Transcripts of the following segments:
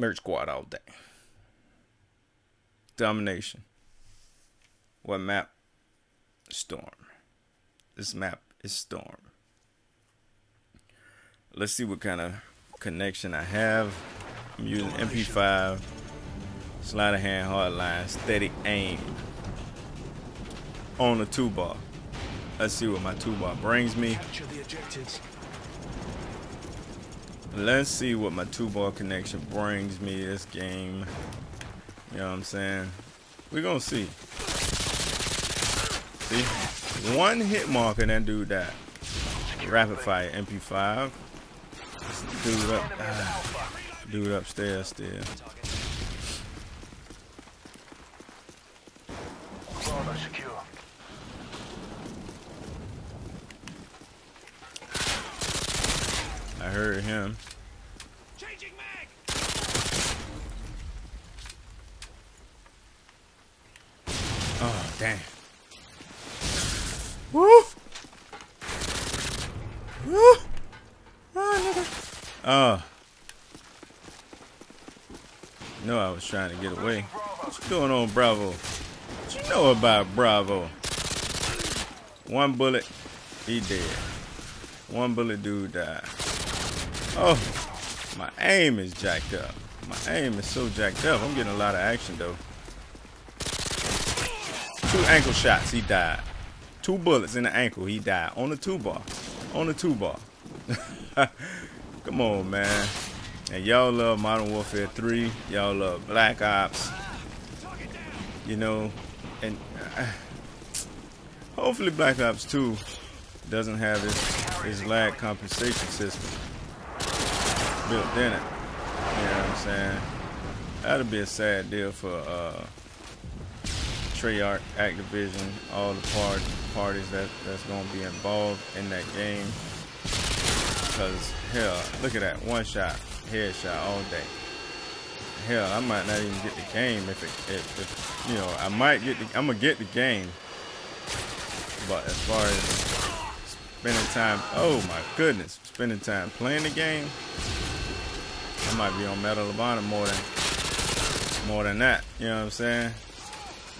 Merch squad all day. Domination. What map? Storm. This map is Storm. Let's see what kind of connection I have. I'm using MP5, sleight of hand hardline, steady aim on the two bar. Let's see what my two bar brings me. Let's see what my two bar connection brings me this game. You know what I'm saying? We're gonna see. See? One hit mark and that dude died. Rapid fire MP5. Dude up ah, dude upstairs still. I heard him. Oh, damn. Woo! Woo! Ah, oh. No, I was trying to get away. What's going on, Bravo? What you know about Bravo? One bullet, he dead. One bullet dude died. Oh, my aim is jacked up. My aim is so jacked up. I'm getting a lot of action though. Two ankle shots, he died. Two bullets in the ankle, he died. On the two bar. On the two bar. Come on, man. And y'all love Modern Warfare 3. Y'all love Black Ops. You know, and uh, hopefully Black Ops 2 doesn't have its, its lag compensation system built in it. You know what I'm saying? That'll be a sad deal for uh, Treyarch, Activision, all the part, parties that, that's going to be involved in that game. Because, hell, look at that. One shot, headshot all day. Hell, I might not even get the game if it, if, if you know, I might get the, I'm to get the game. But as far as spending time, oh my goodness, spending time playing the game, might be on Medal of Honor more than more than that. You know what I'm saying?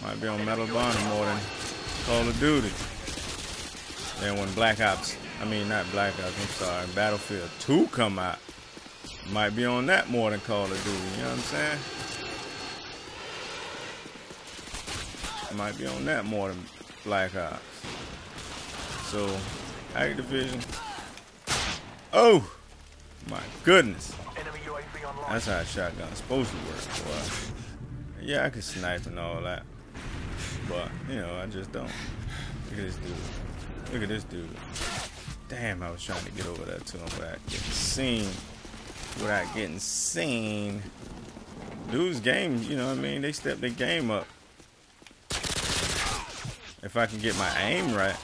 Might be on Medal of Honor more than Call of Duty. Then when Black Ops, I mean not Black Ops, I'm sorry, Battlefield 2 come out, might be on that more than Call of Duty. You know what I'm saying? Might be on that more than Black Ops. So, Activision. Oh, my goodness. That's how a shotgun's supposed to work, boy. Yeah, I can snipe and all that. But, you know, I just don't. Look at this dude. Look at this dude. Damn, I was trying to get over there to him without getting seen. Without getting seen. Dude's game, you know what I mean? They stepped their game up. If I can get my aim right,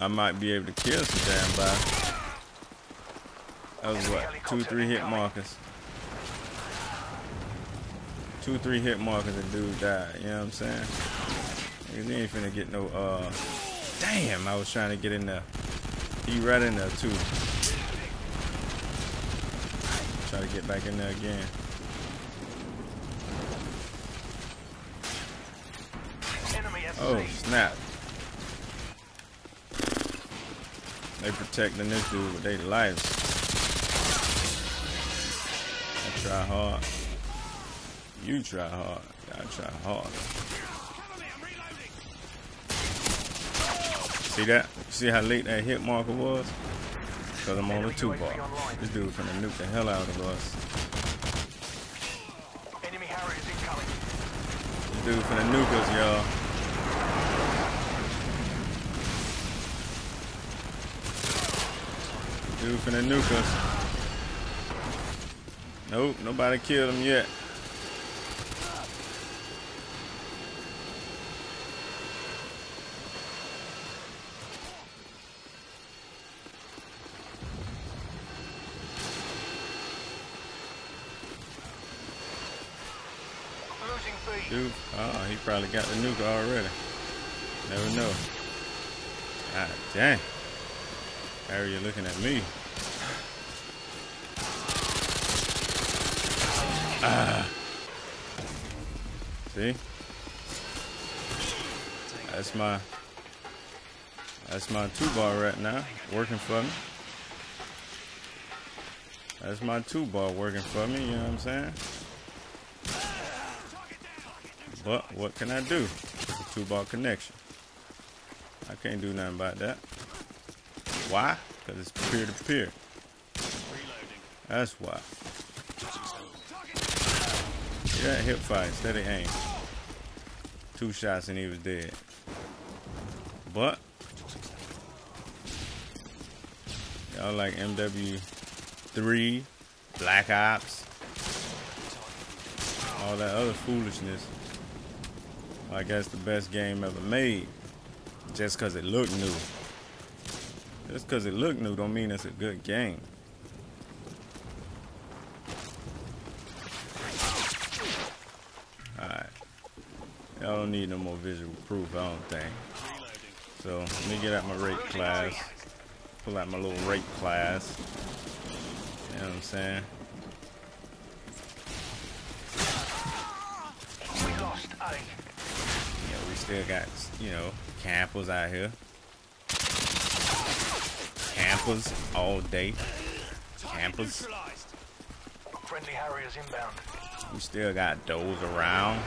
I might be able to kill some damn by. Was what? Two, three hit markers. Two, three hit markers and dude died. You know what I'm saying? He ain't finna get no, uh... Damn, I was trying to get in there. He right in there, too. Try to get back in there again. Oh, snap. They protecting this dude with their lives. Try hard. You try hard. I try hard. See that? See how late that hit marker was? Because I'm on the two bar. This dude finna nuke the hell out of us. This dude finna nuke us, y'all. Dude finna nuke us. Nope, nobody killed him yet. Dude, oh, he probably got the nuke already. Never know. God dang. How are you're looking at me. Ah. See? That's my that's my two bar right now, working for me. That's my two bar working for me, you know what I'm saying? But what can I do? It's a two bar connection. I can't do nothing about that. Why? Because it's peer to peer. That's why. Yeah, hip fire, steady aim. Two shots and he was dead. But y'all like MW3, Black Ops, all that other foolishness. I guess the best game ever made. Just cause it looked new. Just cause it looked new don't mean it's a good game. Y'all don't need no more visual proof, I don't think. So let me get out my rate class. Pull out my little rate class. You know what I'm saying? We lost A. Yeah, we still got, you know, campers out here. Campers all day. Campers. Friendly Harriers inbound. We still got those around.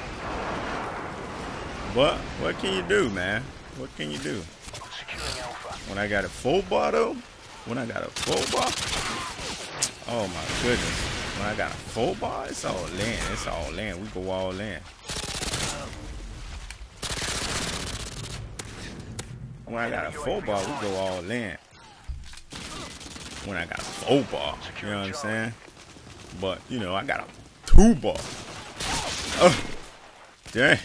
But what can you do, man? What can you do? When I got a full though, when I got a full bar, oh my goodness. When I got a full bar, it's all in. It's all in. We go all in. When I got a full bar, we go all in. When I got a full bar, you know what I'm saying? But, you know, I got a two bar. Oh, dang.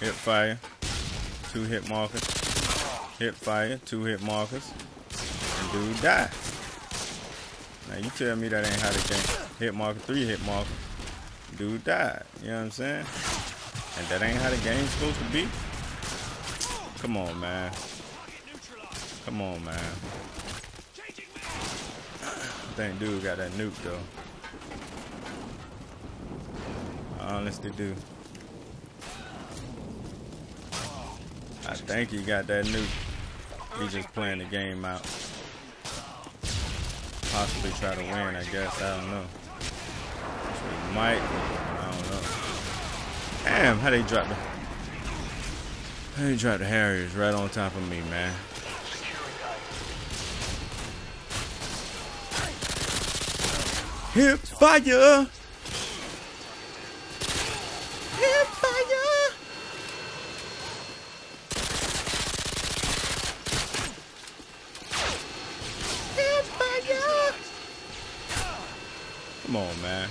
Hip fire, two hit markers. Hip fire, two hit markers. And dude die. Now you tell me that ain't how the game. Hit marker, three hit markers. Dude died. You know what I'm saying? And that ain't how the game's supposed to be. Come on, man. Come on, man. Think dude got that nuke though. I honestly do. I think he got that nuke. He just playing the game out. Possibly try to win, I guess. I don't know. He might. I don't know. Damn, how they drop the how they drop the Harriers right on top of me, man. Hip fire! Hip fire! Hip fire! Come on, man.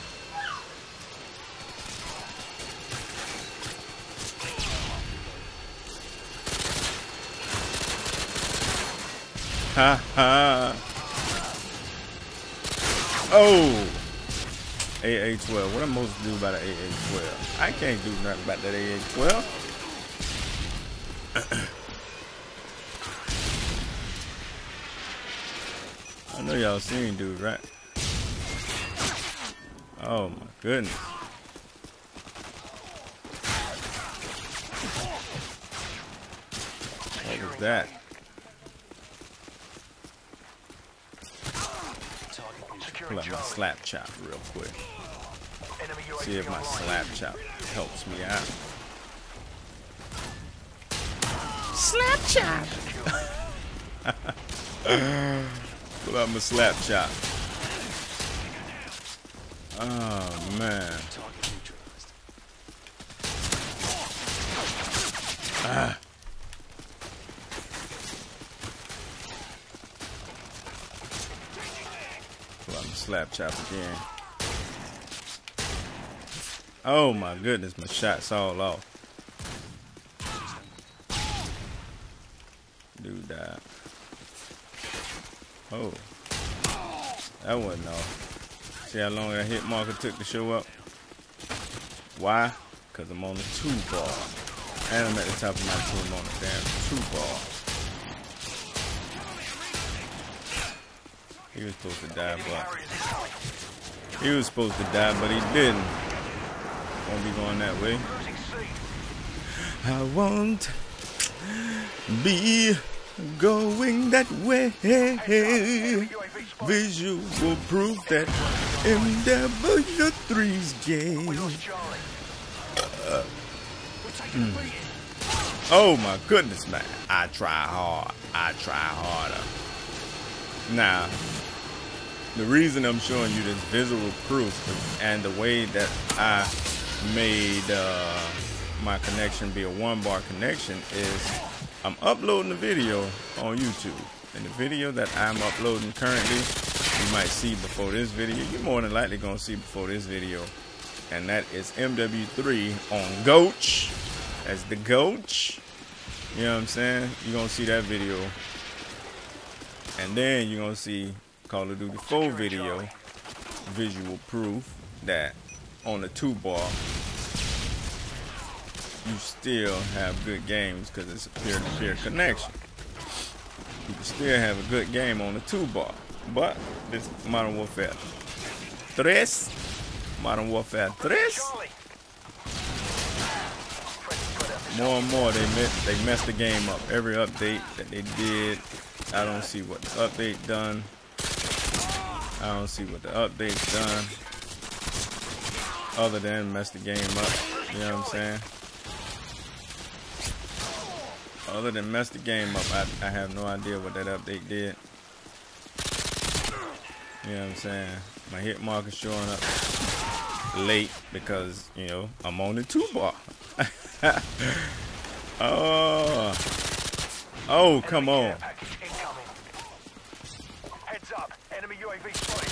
Ha ha. Oh. AA-12. What am I supposed to do about an AA-12? I can't do nothing about that AA-12. I know y'all seen dude, right? Oh my goodness. What was that? Pull out my slap chop real quick. See if my slap chop helps me out. Slap chop. Pull out my slap chop. Oh man. Ah. Pull out my slap chop again. Oh my goodness, my shot's all off. Dude died. Oh. That wasn't off. See how long that hit marker took to show up? Why? Because I'm on the two bar. And I'm at the top of my team on the damn two bar. He was supposed to die, but he was supposed to die, but he didn't. Won't be going that way. I won't be going that way. Visual proof that MW3's game. Uh, beating. Oh my goodness, man. I try hard. I try harder. Now, the reason I'm showing you this visual proof and the way that I made uh, my connection be a one bar connection is I'm uploading the video on YouTube. And the video that I'm uploading currently, you might see before this video. You're more than likely to see before this video. And that is MW3 on Goach as the Goach. You know what I'm saying? You're to see that video. And then you're to see Call of Duty 4 video, visual proof that on the 2 bar, you still have good games because it's a peer-to-peer connection. You can still have a good game on the 2 bar. But this Modern Warfare 3, Modern Warfare 3, Charlie. Friendly predator. more and more they mess, they the game up. Every update that they did, I don't see what the update done. I don't see what the update's done. Other than mess the game up. You know what I'm saying? Other than mess the game up, I, I have no idea what that update did. You know what I'm saying? My hit marker showing up late because, you know, I'm on the two bar. oh. Oh, come on. care package incoming. Heads up. Enemy UAV spotted.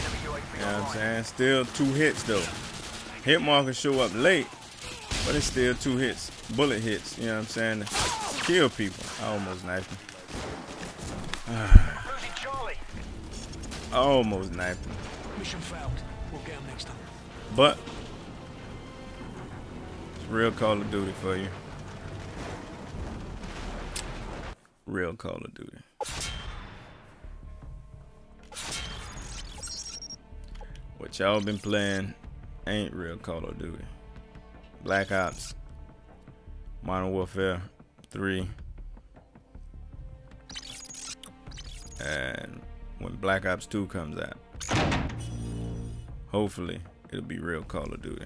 Enemy UAV You know what I'm saying? Still two hits though. Hit markers show up late, but it's still two hits. Bullet hits, you know what I'm saying? To kill people. I almost knifed him. Losing Charlie. I almost knifed him. Mission failed. We'll get him next time. But it's real Call of Duty for you. Real Call of Duty. What y'all been playing ain't real Call of Duty. Black Ops, Modern Warfare 3, and when Black Ops 2 comes out, hopefully it'll be real Call of Duty.